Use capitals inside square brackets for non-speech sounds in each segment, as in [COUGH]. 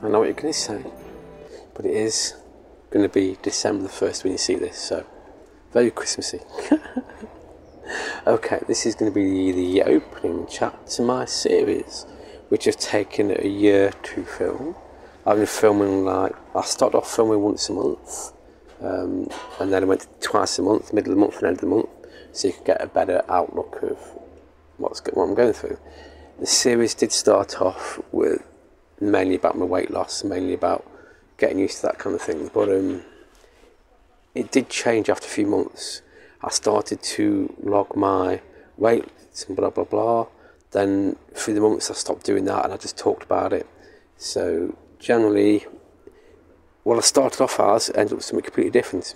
can to say? But it is going to be December the 1st when you see this, so very Christmassy. [LAUGHS] okay, this is going to be the opening chat to my series, which has taken a year to film. I've been filming like, I started off filming once a month, um, and then I went twice a month, middle of the month and end of the month, so you could get a better outlook of what's what I'm going through. The series did start off with mainly about my weight loss, mainly about getting used to that kind of thing. But um, it did change after a few months. I started to log my weight and blah blah blah. Then through the months I stopped doing that and I just talked about it. So generally, what I started off as ended up something completely different.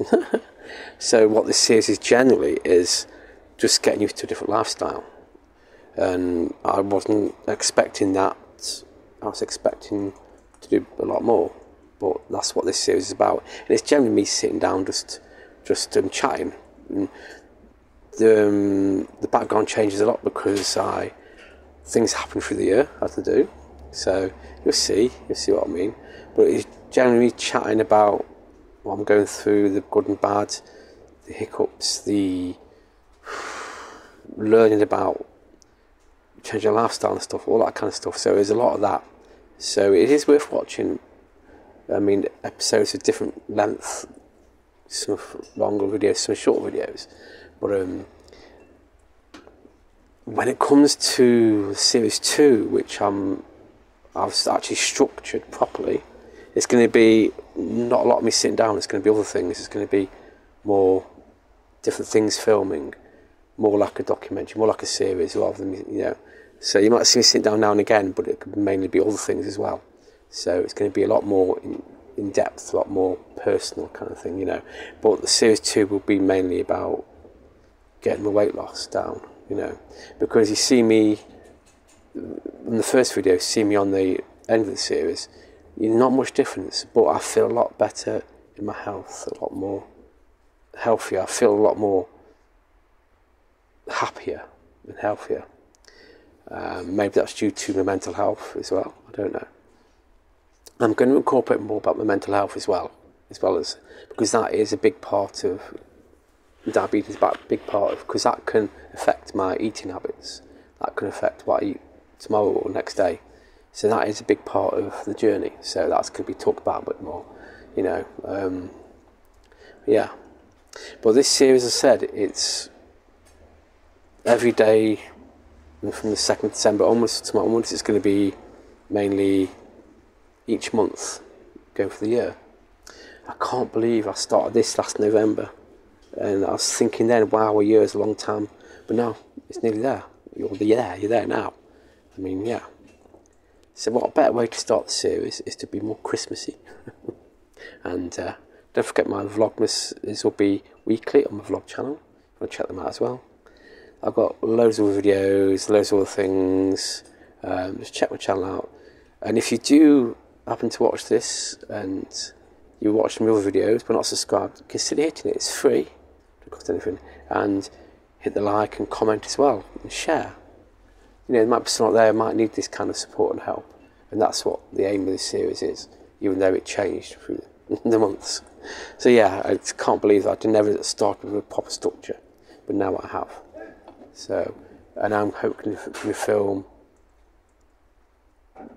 [LAUGHS] so what this series is generally is just getting used to a different lifestyle. And I wasn't expecting that. I was expecting to do a lot more but that's what this series is about. And it's generally me sitting down, just just um, chatting. And the um, the background changes a lot because I things happen through the year as they do. So you'll see, you'll see what I mean. But it's generally chatting about what I'm going through, the good and bad, the hiccups, the [SIGHS] learning about changing lifestyle and stuff, all that kind of stuff. So there's a lot of that. So it is worth watching I mean, episodes of different length, some longer videos, some short videos. But um, when it comes to series two, which I'm, I've actually structured properly, it's going to be not a lot of me sitting down. It's going to be other things. It's going to be more different things filming, more like a documentary, more like a series rather than you know. So you might see me sit down now and again, but it could mainly be other things as well. So it's going to be a lot more in, in depth, a lot more personal kind of thing, you know. But the series two will be mainly about getting my weight loss down, you know, because you see me in the first video, see me on the end of the series, you're not much difference, but I feel a lot better in my health, a lot more healthier. I feel a lot more happier and healthier. Um, maybe that's due to my mental health as well. I don't know. I'm going to incorporate more about my mental health as well, as well as because that is a big part of diabetes, but a big part of because that can affect my eating habits. That can affect what I eat tomorrow or next day. So that is a big part of the journey. So that's going to be talked about a bit more, you know. Um, yeah, but this series, as I said, it's every day from the second of December onwards tomorrow onwards. It's going to be mainly each month going for the year. I can't believe I started this last November. And I was thinking then, wow, a year is a long time. But now it's nearly there. You're there, you're there now. I mean, yeah. So, what a better way to start the series is to be more Christmassy. [LAUGHS] and uh, don't forget my Vlogmas, this will be weekly on my vlog channel. I'll check them out as well. I've got loads of videos, loads of other things. Um, just check my channel out. And if you do happen to watch this and you watch my other videos but not subscribed, consider hitting it. It's free, don't cost anything. And hit the like and comment as well and share. You know, there might be someone out there who might need this kind of support and help. And that's what the aim of this series is, even though it changed through the [LAUGHS] months. So yeah, I can't believe that I never started with a proper structure, but now I have. So, and I'm hoping to film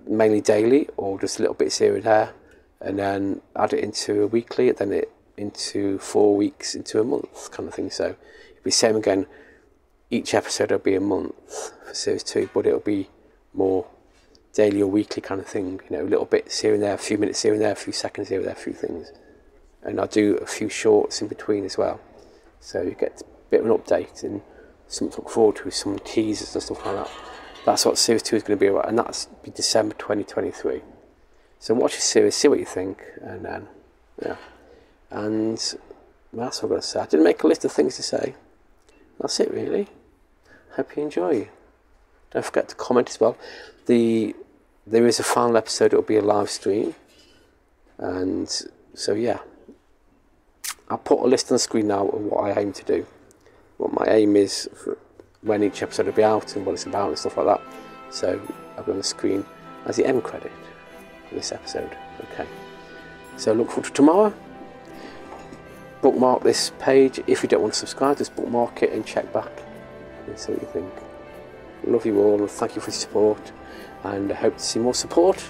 mainly daily or just little bits here and there, and then add it into a weekly, then it into four weeks, into a month kind of thing. So it'll be same again. Each episode will be a month for series two, but it'll be more daily or weekly kind of thing. You know, little bits here and there, a few minutes here and there, a few seconds here and there, a few things. And I'll do a few shorts in between as well. So you get a bit of an update and something to look forward to, some teasers and stuff like that. That's what Series 2 is going to be about, and that's be December 2023. So watch the series, see what you think, and then, yeah. And that's all I'm going to say. I didn't make a list of things to say. That's it, really. Hope you enjoy. Don't forget to comment as well. The There is a final episode, it'll be a live stream. And so, yeah. I'll put a list on the screen now of what I aim to do. What my aim is when each episode will be out and what it's about and stuff like that. So I'll be on the screen as the end credit. For this episode. Okay, so look forward to tomorrow. Bookmark this page. If you don't want to subscribe, just bookmark it and check back and see what you think. Love you all and thank you for your support, and I hope to see more support.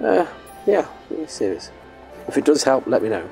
Uh, yeah, series. If it does help, let me know.